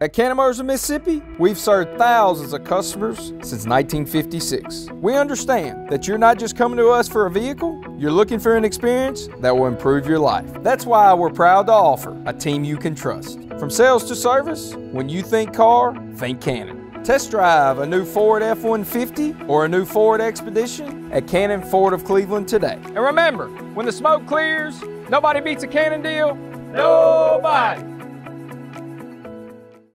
At Cannon Motors of Mississippi, we've served thousands of customers since 1956. We understand that you're not just coming to us for a vehicle, you're looking for an experience that will improve your life. That's why we're proud to offer a team you can trust. From sales to service, when you think car, think Cannon. Test drive a new Ford F-150 or a new Ford Expedition at Cannon Ford of Cleveland today. And remember, when the smoke clears, nobody beats a Cannon deal. Nobody.